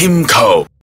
Kimco.